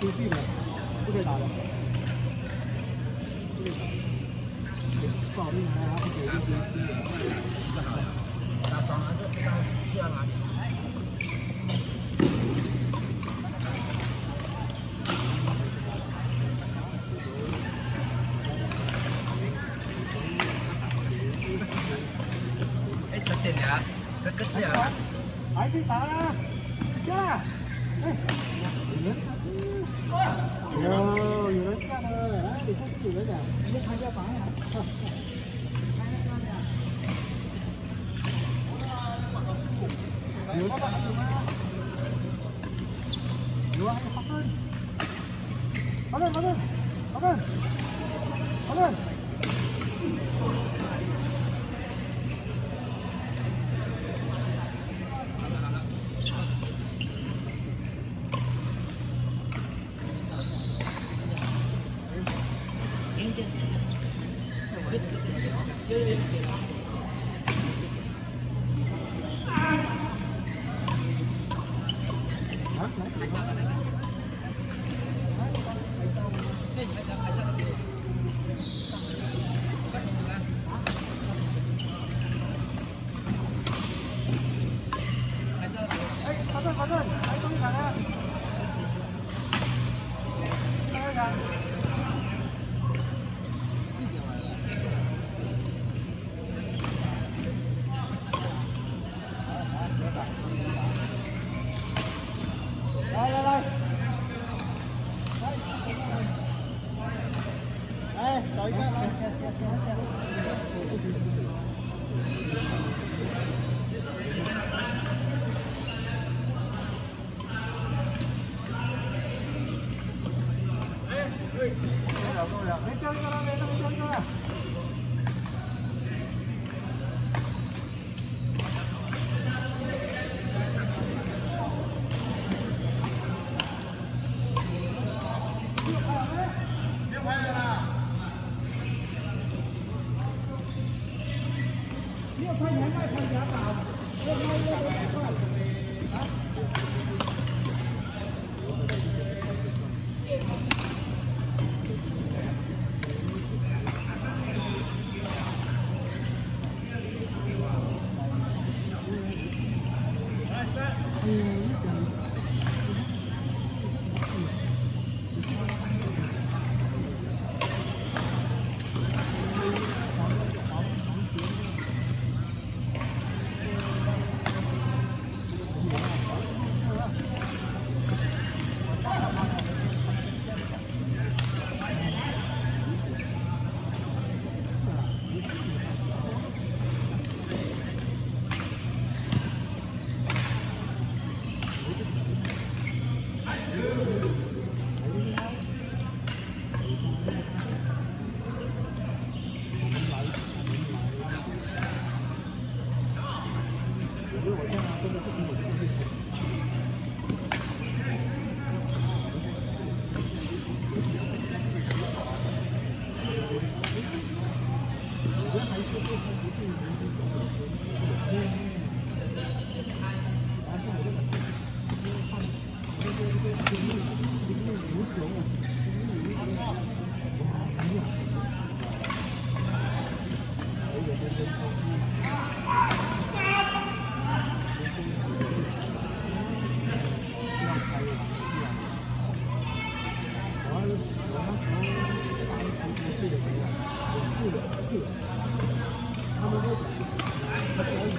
出去的，不可以打的。不好意思啊，不给就行。打爽了就上去到哪里？哎，十点了，这个字啊，还可以打啊，下来。 Yo, yo đấy. Đi chút gì đấy à? Đi hai cái phải à? Yo. Yo, bắt lên. Bắt lên, bắt lên. Bắt lên. Bắt lên. 够了够了，没交一个了，没没交一个了。六块了，六块钱卖块钱吧，六块六块块。啊。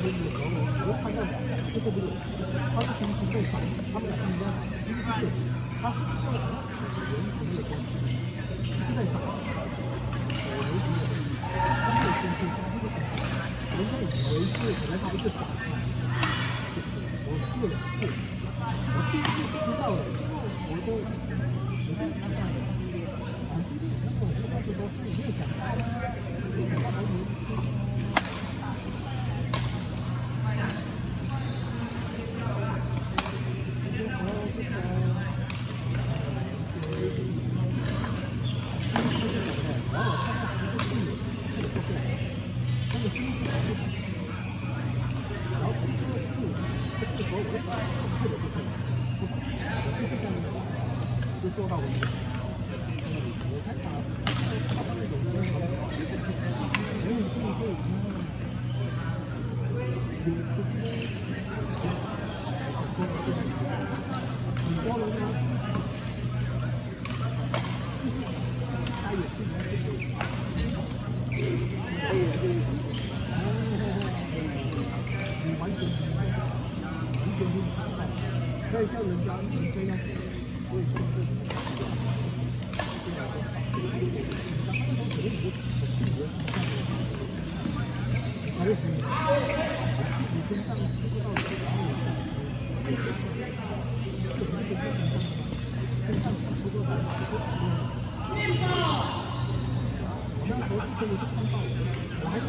可以合伙，我看到的，这对不对？他是平时正常，他们俩是一样的，不是他是不能人和有之间的关系，是在打？我为主，他没有兴趣，他这个很好，人家以为是本来他不是傻子，我试了试，我第一次知道了，我都，我都他上了。我天我们大家都是没有想到，没想到还有这种。可以叫人家，可以叫。我还是。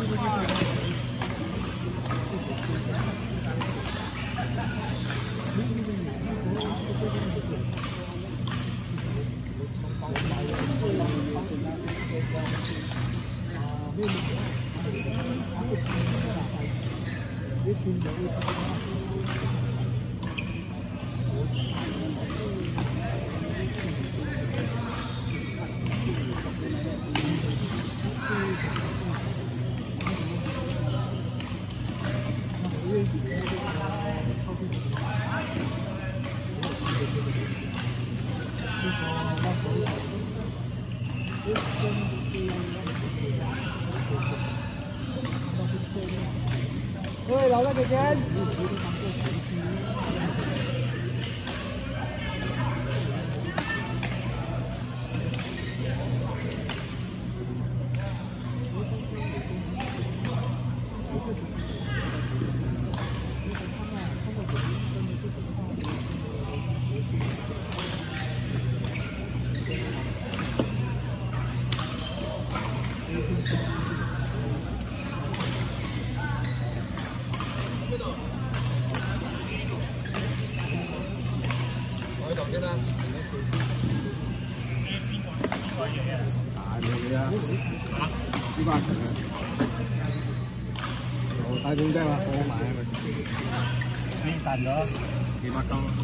do when you Ơi, đó là cái trên. you. makan doang dimakan